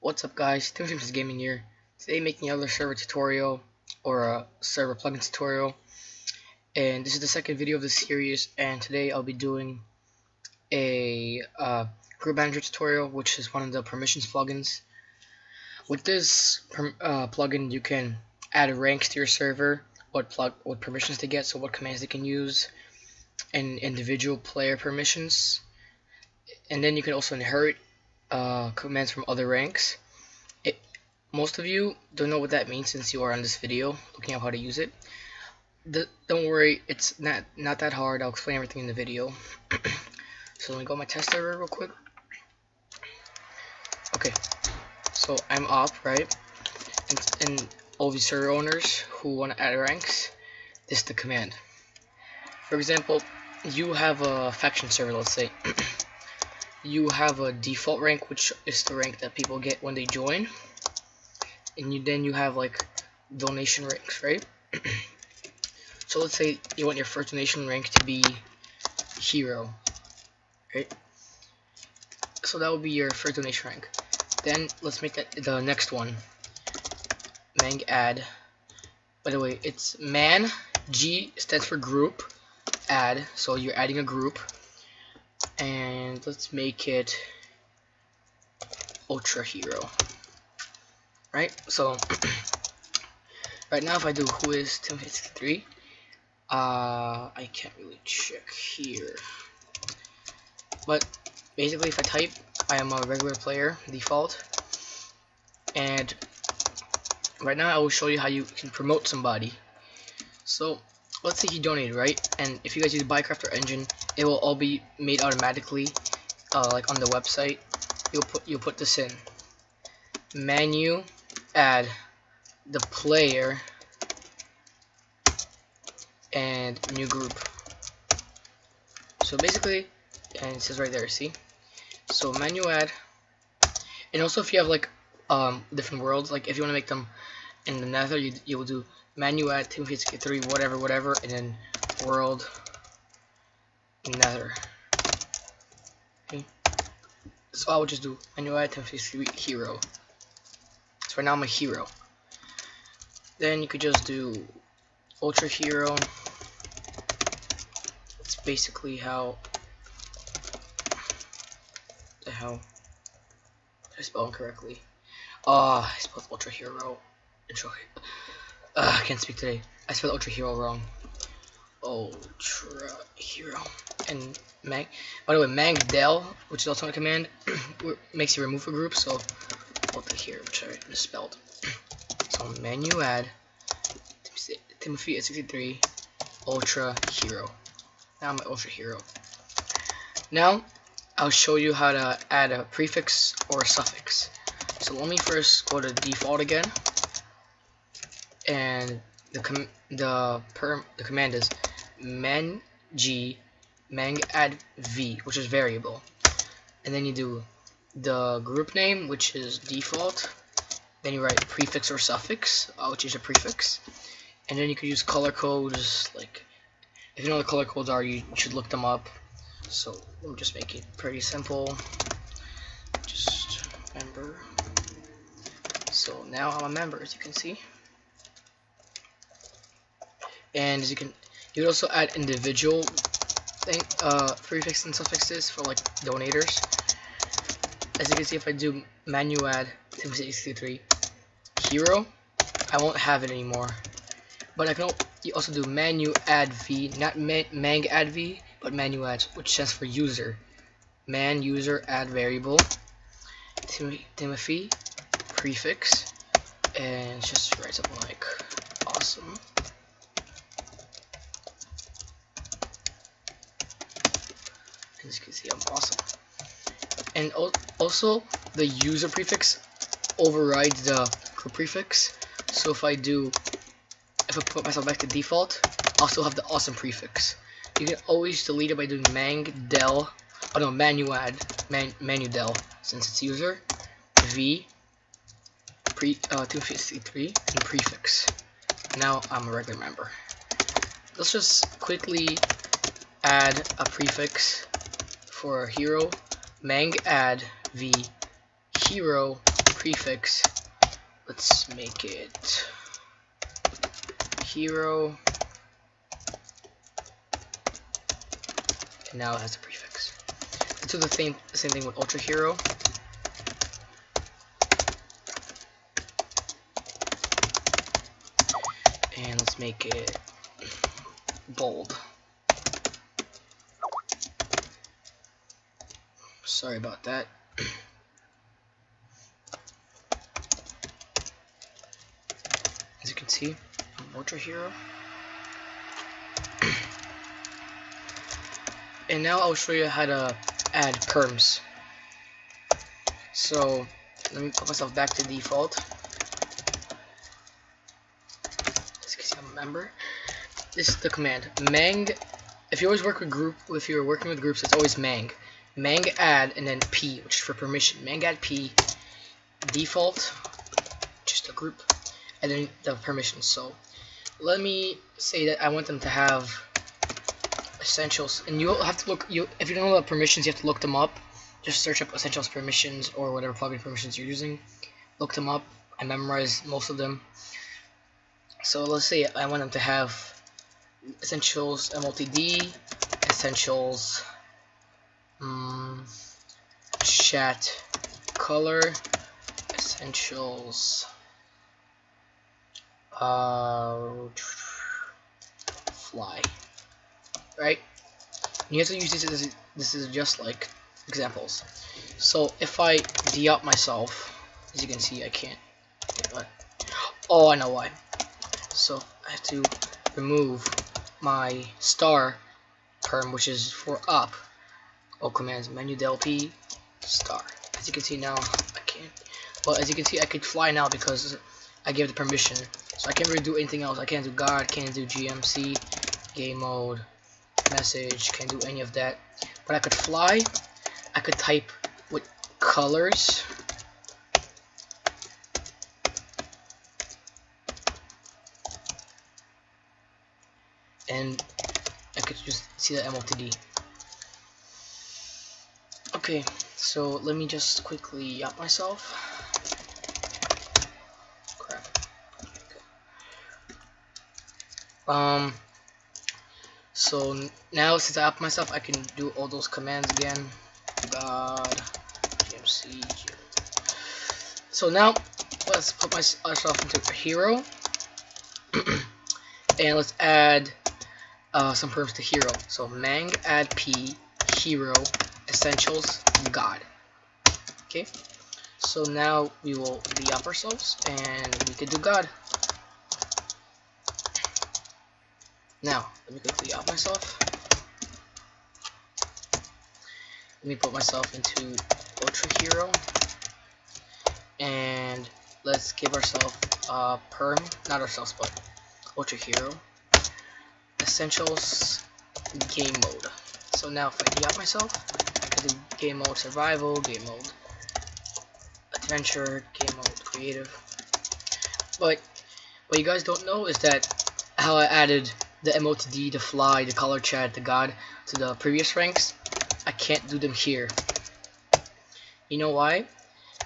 What's up guys, Timothy Gaming here. Today making another server tutorial or a server plugin tutorial. And this is the second video of the series and today I'll be doing a uh, group manager tutorial which is one of the permissions plugins. With this uh, plugin you can add ranks to your server, what plug what permissions they get, so what commands they can use, and individual player permissions. And then you can also inherit uh, commands from other ranks. It, most of you don't know what that means since you are on this video looking at how to use it. The, don't worry, it's not not that hard. I'll explain everything in the video. so let me go my test server real quick. Okay, so I'm up, right? And, and all the server owners who want to add ranks, this is the command. For example, you have a faction server, let's say. you have a default rank which is the rank that people get when they join. And you then you have like donation ranks right? So let's say you want your first donation rank to be hero right? So that would be your first donation rank. Then let's make that the next one. Mang add. By the way it's man G stands for group add. So you're adding a group and let's make it ultra hero. Right? So right now if I do who is Tim 63 uh I can't really check here. But basically if I type I am a regular player default. And right now I will show you how you can promote somebody. So let's say he donated, right? And if you guys use Buycrafter engine, it will all be made automatically, uh, like on the website. You'll put you'll put this in. Manu, add the player, and new group. So basically, and it says right there, see? So manu add, and also if you have like um, different worlds, like if you want to make them in the nether, you, you will do manu add 253 whatever whatever and then world nether okay. So I will just do manu add 253 hero. So right now I'm a hero. Then you could just do ultra hero. It's basically how the hell did I spell it correctly? Ah uh, I spelled ultra hero. Intro uh, I can't speak today. I spelled Ultra Hero wrong. Ultra Hero. And Mang. By the way, Mang Del, which is also a command, makes you remove a group. So Ultra here, which I misspelled. so manu add Timothy at 63 Ultra Hero. Now I'm an Ultra Hero. Now I'll show you how to add a prefix or a suffix. So let me first go to default again and the com the perm the command is man g mang add v which is variable. And then you do the group name which is default. Then you write prefix or suffix. Uh, which is a prefix. And then you can use color codes like if you know what color codes are you should look them up. So let me just make it pretty simple. Just member so now I'm a member as you can see and as you can you can also add individual thing uh prefixes and suffixes for like donators. As you can see if I do manu add 63 hero I won't have it anymore. But I can also do manu add v not man, mang add v but manu add which stands for user. Man user add variable. Timothy prefix. And just write something like awesome as you can see I'm awesome. And also the user prefix overrides the prefix. So if I do if I put myself back to default I'll still have the awesome prefix. You can always delete it by doing mang del oh no manu add man, manu del since it's user v pre uh, 253 and prefix. Now I'm a regular member. Let's just quickly add a prefix for hero mang add v hero prefix. Let's make it hero. And now it has a prefix. Let's do the same, same thing with Ultra Hero. And let's make it bold. Sorry about that. As you can see, I'm Ultra Hero. and now I'll show you how to add perms. So, let me put myself back to default. As you can see, I'm a member. This is the command. Mang, if you always work with group, if you're working with groups, it's always mang. Mang add and then p, which is for permission. Mang add p, default, just a group, and then the permissions. So, let me say that I want them to have essentials, and you'll have to look. You if you don't know the permissions, you have to look them up. Just search up essentials permissions or whatever plugin permissions you're using. Look them up. I memorized most of them. So let's say I want them to have essentials MLTD, essentials um, chat color, essentials uh, fly right? You have to use this as this is just like examples. So if I de-op myself, as you can see, I can't. Oh, I know why. So I have to remove my star term, which is for up. All commands manu del p star. As you can see now, I can't. But as you can see, I could fly now because I gave the permission. So I can't really do anything else. I can't do guard, can't do GMC, game mode, message, can't do any of that. But I could fly, I could type with colors. And I could just see the MLTD. Okay, so let me just quickly up myself. Crap. Um, so now since I up myself, I can do all those commands again. God, GMC. So now let's put myself into a hero, and let's add uh, some perms to hero. So mang add p hero essentials god. Okay. So now we will de-up ourselves and we can do god. Now, let me quickly out myself. Let me put myself into Ultra Hero. And let's give ourselves a perm, not ourselves, but Ultra Hero. Essentials, game mode. So now if I de myself, Do game mode survival, game mode adventure, game mode creative. But what you guys don't know is that how I added the MOTD, the fly, the color chat, the god to the previous ranks, I can't do them here. You know why?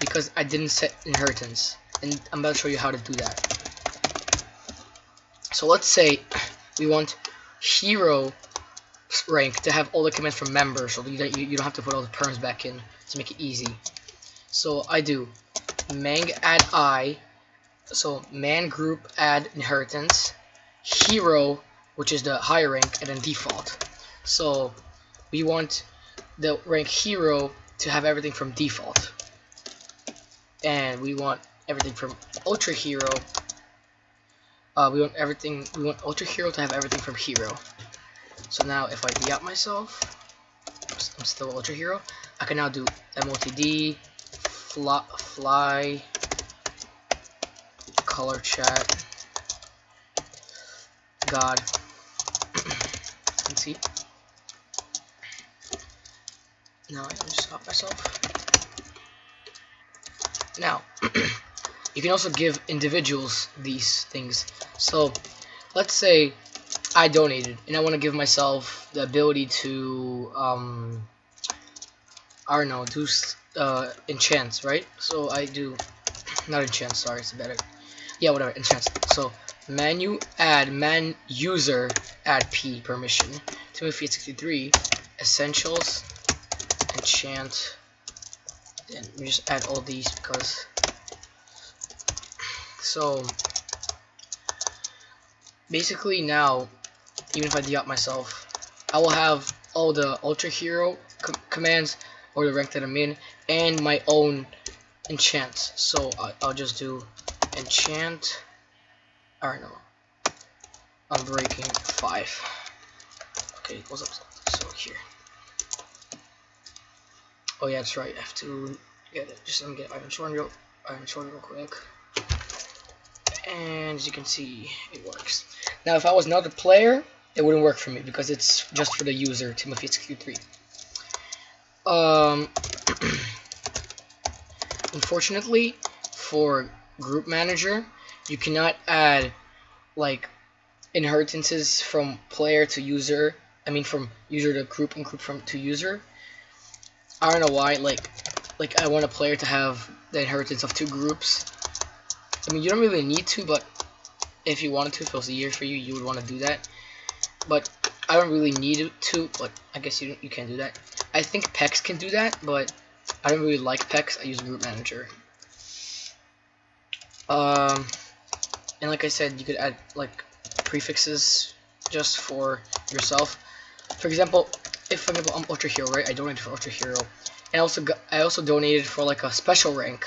Because I didn't set inheritance. And I'm about to show you how to do that. So let's say we want hero rank to have all the commands from members so you don't, you don't have to put all the perms back in to make it easy. So I do mang add i, so man group add inheritance, hero which is the higher rank, and then default. So we want the rank hero to have everything from default. And we want everything from ultra hero. Uh, we want everything. We want ultra hero to have everything from hero. So now if I de myself, I'm still ultra hero. I can now do MOTD, fly, fly color chat, God, can see. Now I can just stop myself. Now, you can also give individuals these things. So, let's say I donated and I want to give myself the ability to, um, I don't know, do uh, enchants, right? So I do not enchant. Sorry, it's better. Yeah, whatever. Enchant. So manu add man user add p permission. Timothy 63 essentials enchant. and we just add all these because. So basically now, even if I de myself, I will have all the ultra hero com commands or the rank that I'm in and my own enchants. So I, will just do enchant. Or no, I'm breaking five. Okay, what's up? So here. Oh yeah, that's right. I have to get it. Just let me get item sword real, item sword real quick. And as you can see, it works. Now, if I was another player, it wouldn't work for me because it's just for the user, Timothy Q3. Um, unfortunately, for Group Manager, you cannot add like inheritances from player to user. I mean, from user to group and group from to user. I don't know why. Like, like I want a player to have the inheritance of two groups. I mean, you don't really need to, but if you wanted to, if it was easier for you, you would want to do that. But I don't really need to, but I guess you you can do that. I think Pex can do that, but I don't really like Pex. I use Group Manager. Um, and like I said, you could add like prefixes just for yourself. For example, if for example I'm Ultra Hero, right? I donated for Ultra Hero, and also got, I also donated for like a special rank.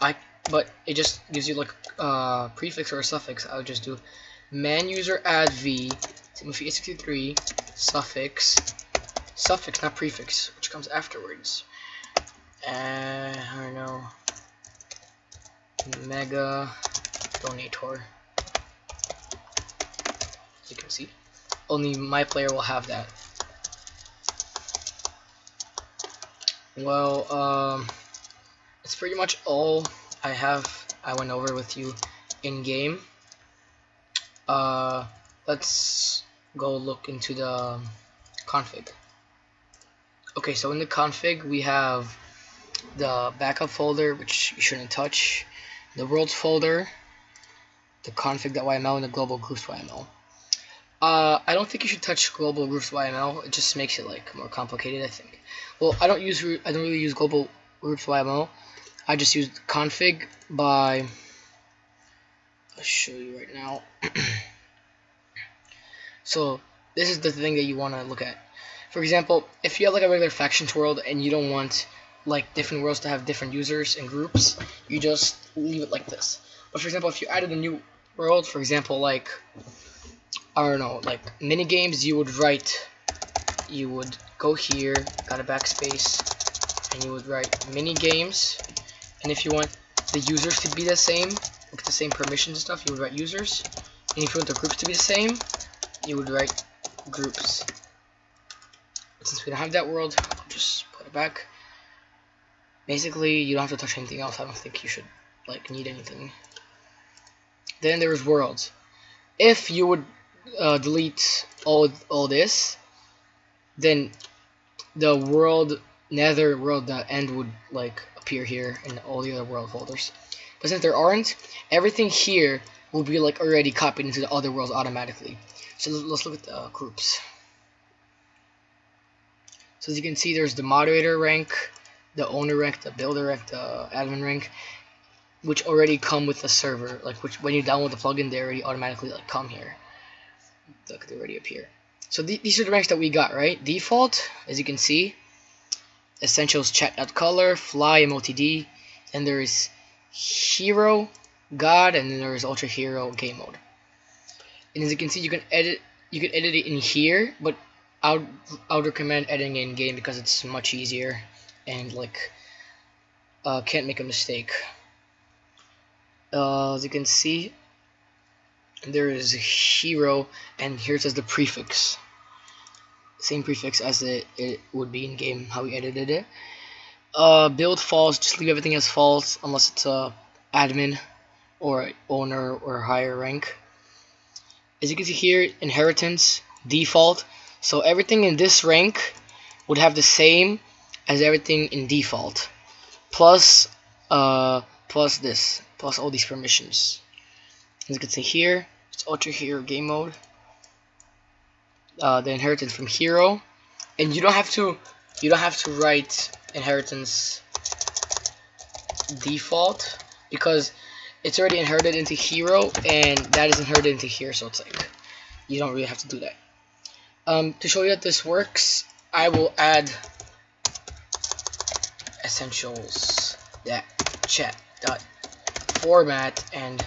I but it just gives you like a uh, prefix or a suffix. I would just do man user add v Timothy 863 suffix suffix not prefix which comes afterwards. Uh, I don't know mega donator. As you can see, only my player will have that. Well, um, it's pretty much all I have I went over with you in game. Uh, let's go look into the config. Okay, so in the config we have the backup folder, which you shouldn't touch, the worlds folder, the config.yml, and the global groups.yml. Uh, I don't think you should touch global groups.yml. It just makes it like more complicated. I think. Well, I don't use I don't really use global groups.yml. I just used config by I'll show you right now. so this is the thing that you want to look at. For example, if you have like a regular factions world and you don't want like different worlds to have different users and groups, you just leave it like this. But for example, if you added a new world, for example, like I don't know, like mini games, you would write, you would go here, got a backspace, and you would write mini games and if you want the users to be the same, with the same permissions and stuff, you would write users. And if you want the groups to be the same, you would write groups. Since we don't have that world, I'll just put it back. Basically, you don't have to touch anything else. I don't think you should like need anything. Then there's worlds. If you would uh, delete all all this, then the world nether world the end would like appear here in all the other world folders. But since there aren't, everything here will be like already copied into the other worlds automatically. So let's look at the uh, groups. So as you can see, there's the moderator rank, the owner rank, the builder rank, the admin rank, which already come with the server. Like which when you download the plugin, they already automatically like come here. Look, they already appear. So th these are the ranks that we got, right? Default, as you can see, essentials chat.color, fly MOTD, and there is hero, god, and then there is ultra hero game mode. And as you can see, you can edit you can edit it in here, but I would, I would recommend editing in game because it's much easier and like uh, can't make a mistake. Uh, as you can see, there is hero, and here says the prefix same prefix as it, it would be in game how we edited it. Uh, build false, just leave everything as false unless it's a admin or owner or higher rank. As you can see here, inheritance, default. So everything in this rank would have the same as everything in default. Plus, uh, plus this, plus all these permissions. As you can see here, it's Ultra Hero Game Mode. Uh, the inheritance from Hero, and you don't have to, you don't have to write inheritance default because it's already inherited into Hero, and that is inherited into here, so it's like you don't really have to do that. Um, to show you that this works, I will add essentials that chat dot format and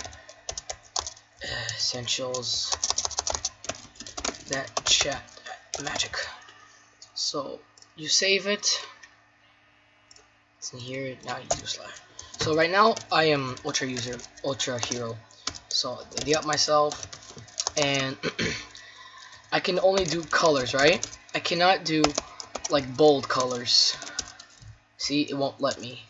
essentials that chat magic. So you save it. It's in here. Now you use live. So right now I am ultra user, ultra hero. So did up myself, and I can only do colors, right? I cannot do like bold colors. See, it won't let me.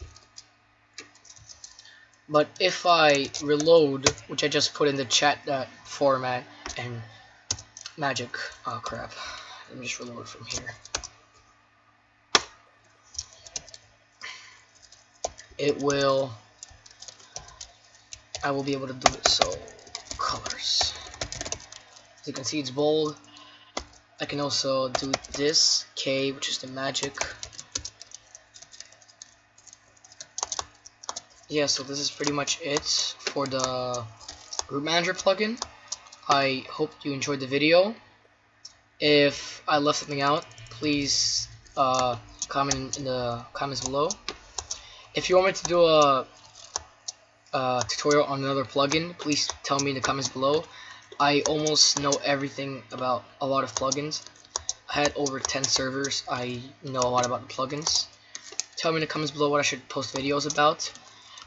But if I reload, which I just put in the chat format and magic, oh crap, let me just reload from here. It will, I will be able to do it, so colors. As you can see, it's bold. I can also do this, K, which is the magic. yeah, so this is pretty much it for the Group Manager plugin. I hope you enjoyed the video. If I left something out, please uh, comment in the comments below. If you want me to do a, a tutorial on another plugin, please tell me in the comments below. I almost know everything about a lot of plugins. I had over 10 servers. I know a lot about the plugins. Tell me in the comments below what I should post videos about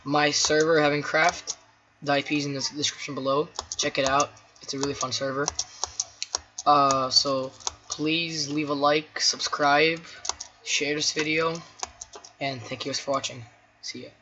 my server Heavenkraft. The IP is in the description below. Check it out. It's a really fun server. Uh, so please leave a like, subscribe, share this video, and thank you guys for watching. See ya.